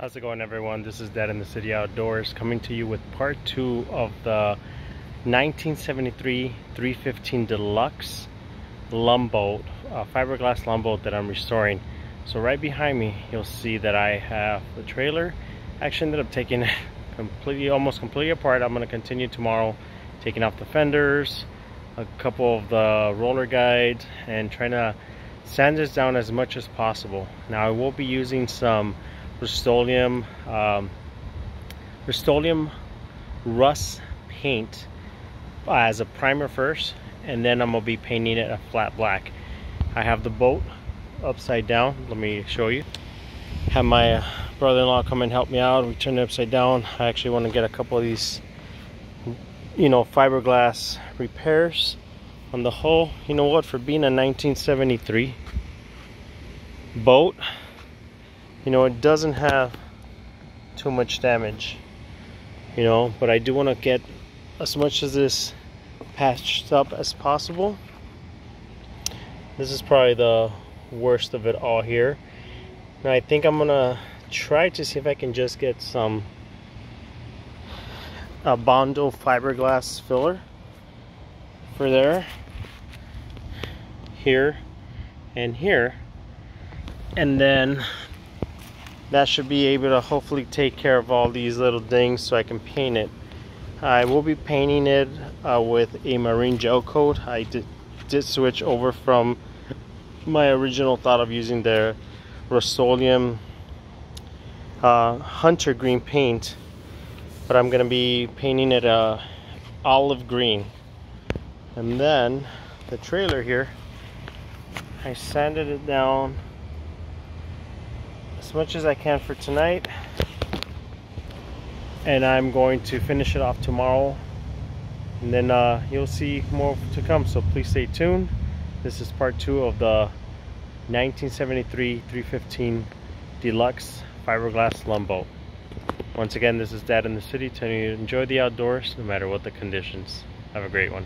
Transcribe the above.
How's it going everyone? This is Dad in the City Outdoors coming to you with part two of the 1973 315 Deluxe Lund boat, uh, fiberglass Lund boat that I'm restoring. So right behind me you'll see that I have the trailer. Actually ended up taking it completely, almost completely apart. I'm going to continue tomorrow taking off the fenders, a couple of the roller guides and trying to sand this down as much as possible. Now I will be using some Rust-Oleum um, Rust-Oleum rust paint as a primer first and then I'm gonna be painting it a flat black. I have the boat upside down let me show you. Have my brother-in-law come and help me out we turn it upside down. I actually want to get a couple of these you know fiberglass repairs on the hull. You know what for being a 1973 boat you know it doesn't have too much damage you know but I do want to get as much of this patched up as possible. This is probably the worst of it all here. Now I think I'm gonna try to see if I can just get some a Bondo fiberglass filler for there here and here and then that should be able to hopefully take care of all these little things so I can paint it. I will be painting it uh, with a marine gel coat. I did, did switch over from my original thought of using the Rust-Oleum uh, hunter green paint but I'm gonna be painting it uh, olive green. And then the trailer here I sanded it down as much as I can for tonight. And I'm going to finish it off tomorrow. And then uh, you'll see more to come. So please stay tuned. This is part two of the 1973 315 deluxe fiberglass Lund boat once again this is dad in the city telling you to enjoy the outdoors no matter what the conditions. Have a great one